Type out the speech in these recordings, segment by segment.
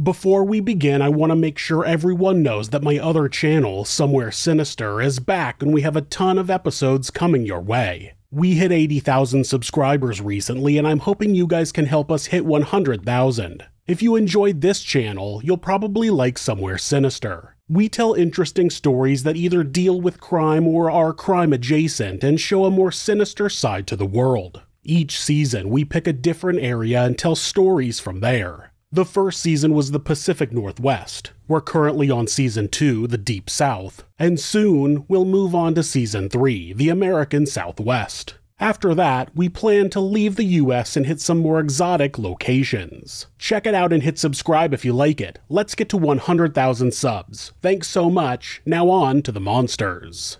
Before we begin, I want to make sure everyone knows that my other channel, Somewhere Sinister, is back and we have a ton of episodes coming your way. We hit 80,000 subscribers recently, and I'm hoping you guys can help us hit 100,000. If you enjoyed this channel, you'll probably like Somewhere Sinister. We tell interesting stories that either deal with crime or are crime adjacent and show a more sinister side to the world. Each season, we pick a different area and tell stories from there. The first season was the Pacific Northwest. We're currently on season 2, the Deep South, and soon we'll move on to season 3, the American Southwest. After that, we plan to leave the US and hit some more exotic locations. Check it out and hit subscribe if you like it. Let's get to 100,000 subs. Thanks so much. Now on to the monsters.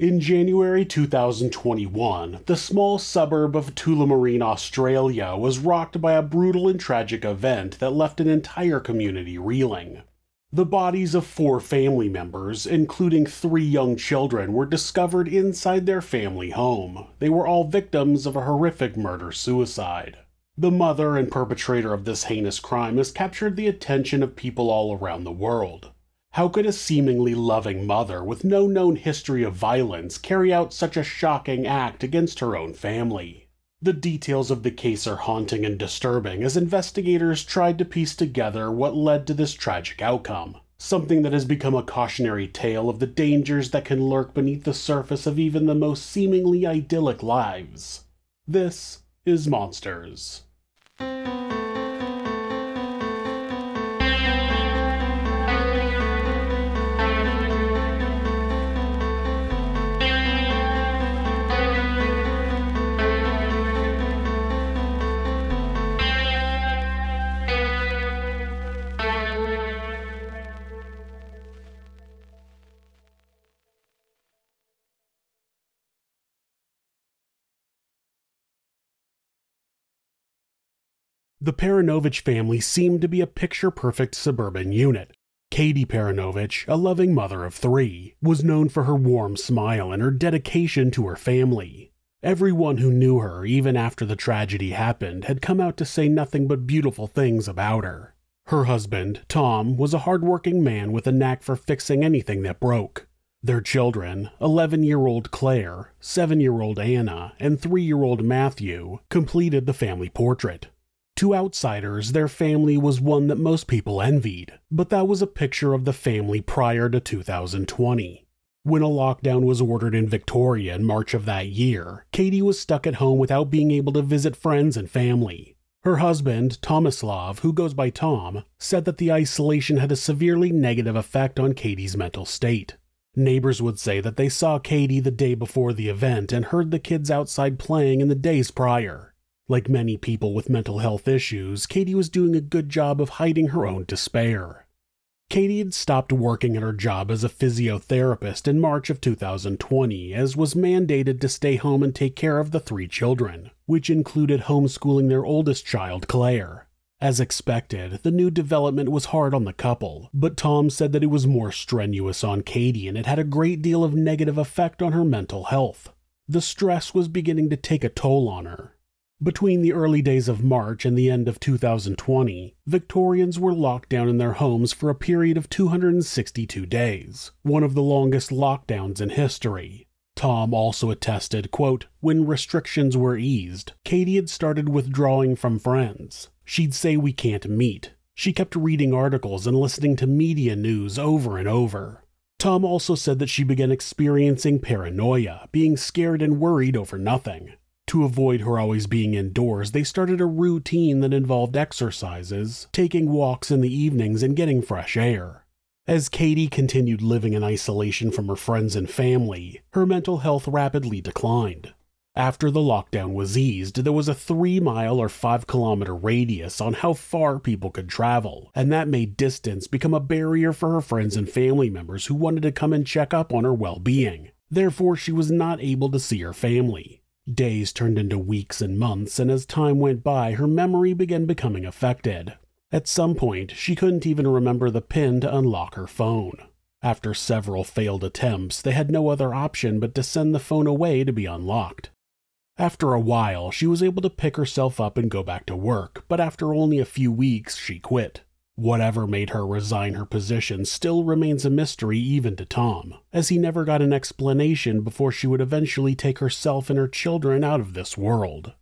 In January 2021, the small suburb of Tullamarine, Australia was rocked by a brutal and tragic event that left an entire community reeling. The bodies of four family members, including three young children, were discovered inside their family home. They were all victims of a horrific murder suicide. The mother and perpetrator of this heinous crime has captured the attention of people all around the world. How could a seemingly loving mother with no known history of violence carry out such a shocking act against her own family? The details of the case are haunting and disturbing as investigators tried to piece together what led to this tragic outcome, something that has become a cautionary tale of the dangers that can lurk beneath the surface of even the most seemingly idyllic lives. This is Monsters. The Perinovic family seemed to be a picture perfect suburban unit. Katie Perinovic, a loving mother of three, was known for her warm smile and her dedication to her family. Everyone who knew her, even after the tragedy happened, had come out to say nothing but beautiful things about her. Her husband, Tom, was a hardworking man with a knack for fixing anything that broke. Their children, 11 year old Claire, 7 year old Anna, and 3 year old Matthew, completed the family portrait. To outsiders, their family was one that most people envied, but that was a picture of the family prior to 2020. When a lockdown was ordered in Victoria in March of that year, Katie was stuck at home without being able to visit friends and family. Her husband, Tomislav, who goes by Tom, said that the isolation had a severely negative effect on Katie's mental state. Neighbors would say that they saw Katie the day before the event and heard the kids outside playing in the days prior. Like many people with mental health issues, Katie was doing a good job of hiding her own despair. Katie had stopped working at her job as a physiotherapist in March of 2020 as was mandated to stay home and take care of the three children, which included homeschooling their oldest child, Claire. As expected, the new development was hard on the couple, but Tom said that it was more strenuous on Katie and it had a great deal of negative effect on her mental health. The stress was beginning to take a toll on her, between the early days of March and the end of 2020, Victorians were locked down in their homes for a period of 262 days, one of the longest lockdowns in history. Tom also attested, quote, when restrictions were eased, Katie had started withdrawing from friends. She'd say we can't meet. She kept reading articles and listening to media news over and over. Tom also said that she began experiencing paranoia, being scared and worried over nothing. To avoid her always being indoors, they started a routine that involved exercises, taking walks in the evenings, and getting fresh air. As Katie continued living in isolation from her friends and family, her mental health rapidly declined. After the lockdown was eased, there was a 3 mile or 5 kilometer radius on how far people could travel, and that made distance become a barrier for her friends and family members who wanted to come and check up on her well being. Therefore, she was not able to see her family. Days turned into weeks and months, and as time went by, her memory began becoming affected. At some point, she couldn't even remember the PIN to unlock her phone. After several failed attempts, they had no other option but to send the phone away to be unlocked. After a while, she was able to pick herself up and go back to work, but after only a few weeks, she quit. Whatever made her resign her position still remains a mystery even to Tom, as he never got an explanation before she would eventually take herself and her children out of this world.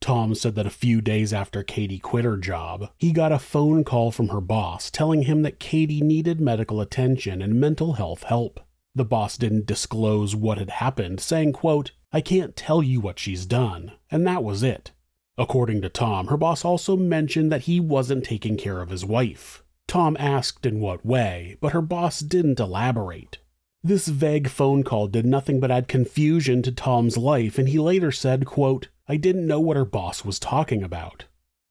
Tom said that a few days after Katie quit her job, he got a phone call from her boss telling him that Katie needed medical attention and mental health help. The boss didn't disclose what had happened, saying, quote, I can't tell you what she's done, and that was it. According to Tom, her boss also mentioned that he wasn't taking care of his wife. Tom asked in what way, but her boss didn't elaborate. This vague phone call did nothing but add confusion to Tom's life, and he later said, quote, I didn't know what her boss was talking about.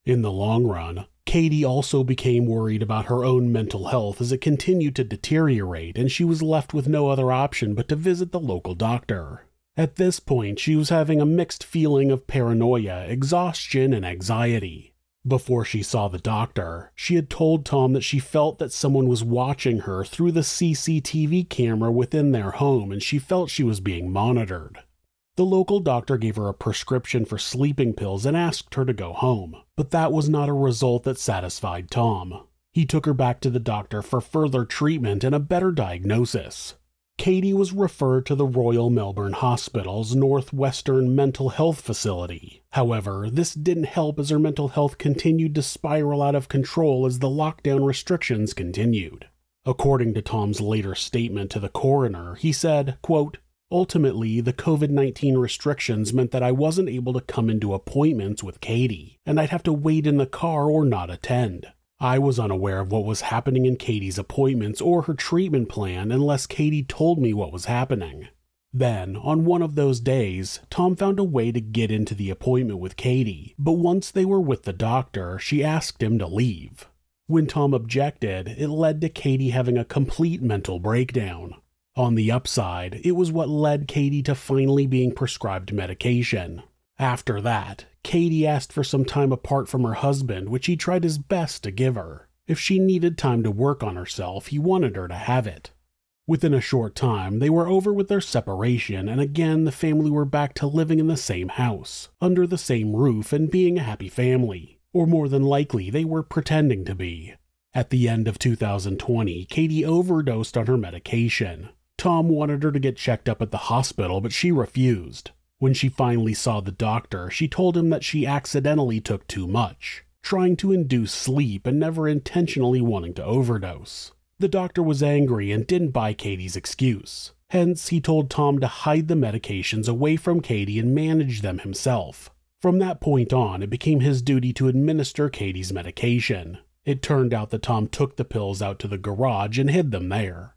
In the long run, Katie also became worried about her own mental health as it continued to deteriorate, and she was left with no other option but to visit the local doctor. At this point, she was having a mixed feeling of paranoia, exhaustion, and anxiety. Before she saw the doctor, she had told Tom that she felt that someone was watching her through the CCTV camera within their home and she felt she was being monitored. The local doctor gave her a prescription for sleeping pills and asked her to go home, but that was not a result that satisfied Tom. He took her back to the doctor for further treatment and a better diagnosis. Katie was referred to the Royal Melbourne Hospital's Northwestern Mental Health Facility. However, this didn't help as her mental health continued to spiral out of control as the lockdown restrictions continued. According to Tom's later statement to the coroner, he said, quote, Ultimately, the COVID 19 restrictions meant that I wasn't able to come into appointments with Katie, and I'd have to wait in the car or not attend. I was unaware of what was happening in Katie's appointments or her treatment plan unless Katie told me what was happening. Then, on one of those days, Tom found a way to get into the appointment with Katie, but once they were with the doctor, she asked him to leave. When Tom objected, it led to Katie having a complete mental breakdown. On the upside, it was what led Katie to finally being prescribed medication. After that, Katie asked for some time apart from her husband, which he tried his best to give her. If she needed time to work on herself, he wanted her to have it. Within a short time, they were over with their separation, and again the family were back to living in the same house, under the same roof, and being a happy family. Or more than likely, they were pretending to be. At the end of 2020, Katie overdosed on her medication. Tom wanted her to get checked up at the hospital, but she refused. When she finally saw the doctor, she told him that she accidentally took too much, trying to induce sleep and never intentionally wanting to overdose. The doctor was angry and didn't buy Katie's excuse. Hence, he told Tom to hide the medications away from Katie and manage them himself. From that point on, it became his duty to administer Katie's medication. It turned out that Tom took the pills out to the garage and hid them there.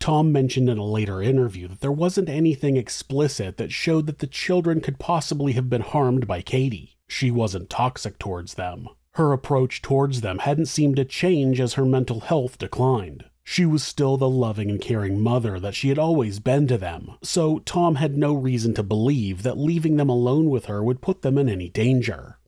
Tom mentioned in a later interview that there wasn't anything explicit that showed that the children could possibly have been harmed by Katie. She wasn't toxic towards them. Her approach towards them hadn't seemed to change as her mental health declined. She was still the loving and caring mother that she had always been to them, so Tom had no reason to believe that leaving them alone with her would put them in any danger.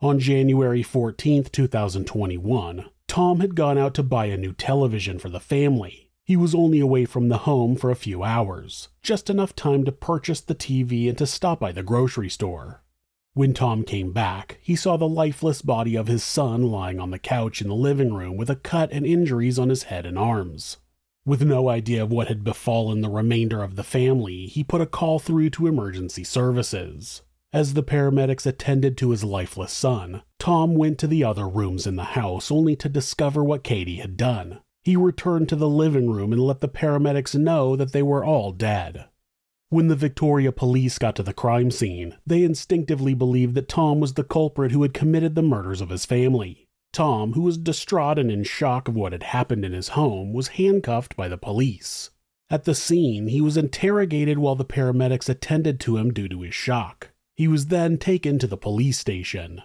On January 14, 2021, Tom had gone out to buy a new television for the family he was only away from the home for a few hours, just enough time to purchase the TV and to stop by the grocery store. When Tom came back, he saw the lifeless body of his son lying on the couch in the living room with a cut and injuries on his head and arms. With no idea of what had befallen the remainder of the family, he put a call through to emergency services. As the paramedics attended to his lifeless son, Tom went to the other rooms in the house only to discover what Katie had done he returned to the living room and let the paramedics know that they were all dead. When the Victoria police got to the crime scene, they instinctively believed that Tom was the culprit who had committed the murders of his family. Tom, who was distraught and in shock of what had happened in his home, was handcuffed by the police. At the scene, he was interrogated while the paramedics attended to him due to his shock. He was then taken to the police station.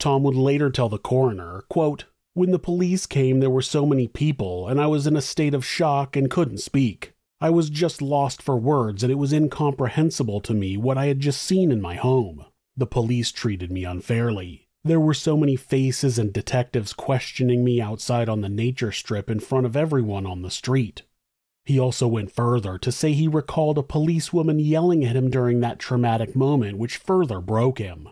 Tom would later tell the coroner, quote, when the police came, there were so many people, and I was in a state of shock and couldn't speak. I was just lost for words, and it was incomprehensible to me what I had just seen in my home. The police treated me unfairly. There were so many faces and detectives questioning me outside on the nature strip in front of everyone on the street. He also went further to say he recalled a policewoman yelling at him during that traumatic moment, which further broke him.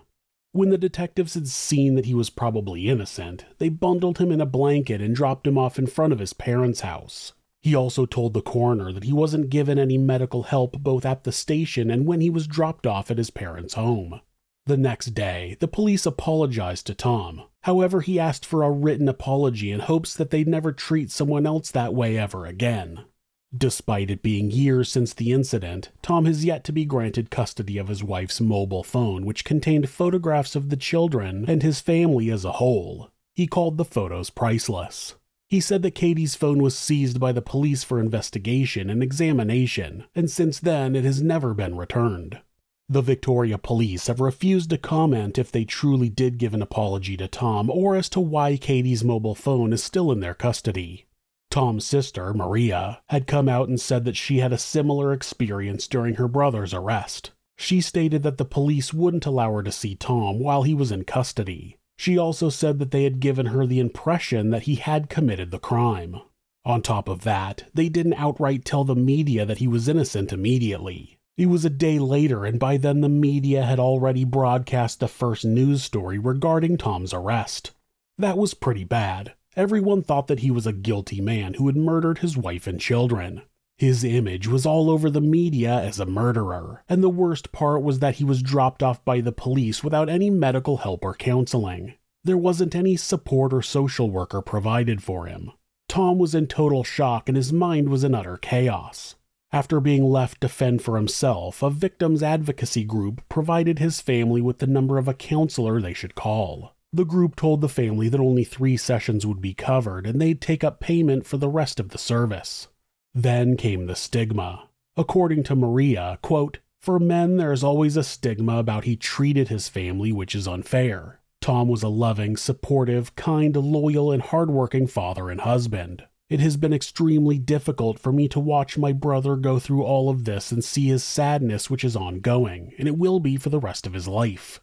When the detectives had seen that he was probably innocent, they bundled him in a blanket and dropped him off in front of his parents' house. He also told the coroner that he wasn't given any medical help both at the station and when he was dropped off at his parents' home. The next day, the police apologized to Tom. However, he asked for a written apology in hopes that they'd never treat someone else that way ever again. Despite it being years since the incident, Tom has yet to be granted custody of his wife's mobile phone, which contained photographs of the children and his family as a whole. He called the photos priceless. He said that Katie's phone was seized by the police for investigation and examination, and since then it has never been returned. The Victoria police have refused to comment if they truly did give an apology to Tom or as to why Katie's mobile phone is still in their custody. Tom's sister, Maria, had come out and said that she had a similar experience during her brother's arrest. She stated that the police wouldn't allow her to see Tom while he was in custody. She also said that they had given her the impression that he had committed the crime. On top of that, they didn't outright tell the media that he was innocent immediately. It was a day later, and by then the media had already broadcast the first news story regarding Tom's arrest. That was pretty bad, Everyone thought that he was a guilty man who had murdered his wife and children. His image was all over the media as a murderer, and the worst part was that he was dropped off by the police without any medical help or counseling. There wasn't any support or social worker provided for him. Tom was in total shock and his mind was in utter chaos. After being left to fend for himself, a victims advocacy group provided his family with the number of a counselor they should call. The group told the family that only three sessions would be covered and they'd take up payment for the rest of the service. Then came the stigma. According to Maria, quote, for men, there is always a stigma about he treated his family, which is unfair. Tom was a loving, supportive, kind, loyal, and hardworking father and husband. It has been extremely difficult for me to watch my brother go through all of this and see his sadness, which is ongoing, and it will be for the rest of his life.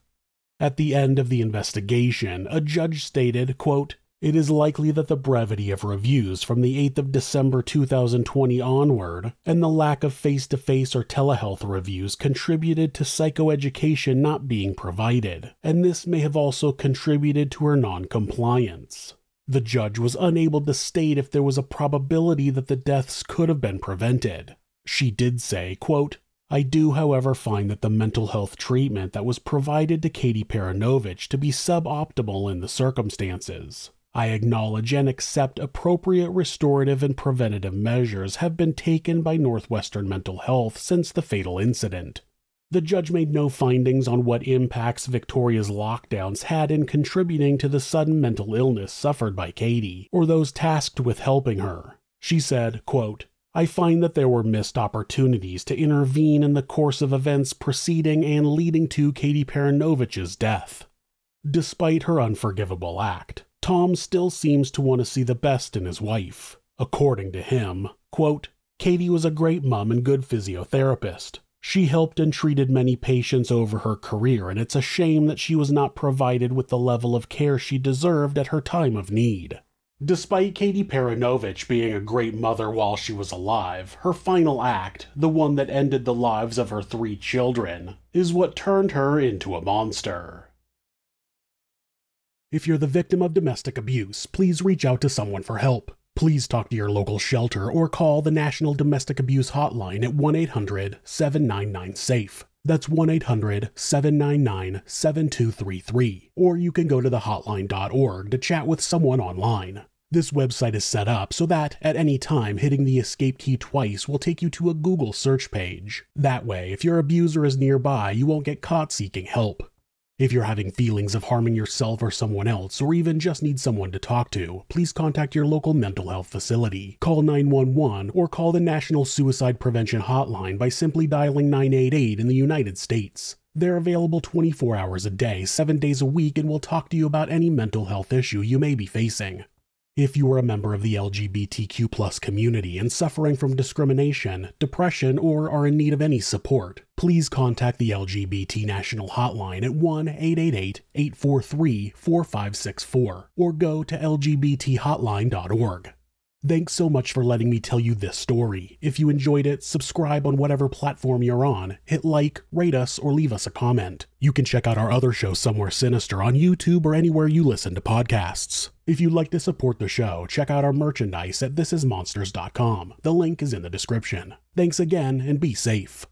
At the end of the investigation, a judge stated, quote, it is likely that the brevity of reviews from the 8th of December 2020 onward and the lack of face to face or telehealth reviews contributed to psychoeducation not being provided, and this may have also contributed to her non compliance. The judge was unable to state if there was a probability that the deaths could have been prevented. She did say, quote, I do, however, find that the mental health treatment that was provided to Katie Perinovic to be suboptimal in the circumstances. I acknowledge and accept appropriate restorative and preventative measures have been taken by Northwestern Mental Health since the fatal incident. The judge made no findings on what impacts Victoria's lockdowns had in contributing to the sudden mental illness suffered by Katie, or those tasked with helping her. She said, quote, I find that there were missed opportunities to intervene in the course of events preceding and leading to Katie Perinovic's death. Despite her unforgivable act, Tom still seems to want to see the best in his wife. According to him, quote, Katie was a great mom and good physiotherapist. She helped and treated many patients over her career, and it's a shame that she was not provided with the level of care she deserved at her time of need. Despite Katie Perinovic being a great mother while she was alive, her final act, the one that ended the lives of her three children, is what turned her into a monster. If you're the victim of domestic abuse, please reach out to someone for help. Please talk to your local shelter or call the National Domestic Abuse Hotline at 1 800 799 SAFE. That's 1 800 799 7233. Or you can go to thehotline.org to chat with someone online. This website is set up so that, at any time, hitting the escape key twice will take you to a Google search page. That way, if your abuser is nearby, you won't get caught seeking help. If you're having feelings of harming yourself or someone else, or even just need someone to talk to, please contact your local mental health facility. Call 911 or call the National Suicide Prevention Hotline by simply dialing 988 in the United States. They're available 24 hours a day, 7 days a week, and will talk to you about any mental health issue you may be facing. If you are a member of the LGBTQ community and suffering from discrimination, depression, or are in need of any support, please contact the LGBT National Hotline at 1 888 843 4564 or go to lgbthotline.org. Thanks so much for letting me tell you this story. If you enjoyed it, subscribe on whatever platform you're on, hit like, rate us, or leave us a comment. You can check out our other show, Somewhere Sinister, on YouTube or anywhere you listen to podcasts. If you'd like to support the show, check out our merchandise at thisismonsters.com. The link is in the description. Thanks again and be safe.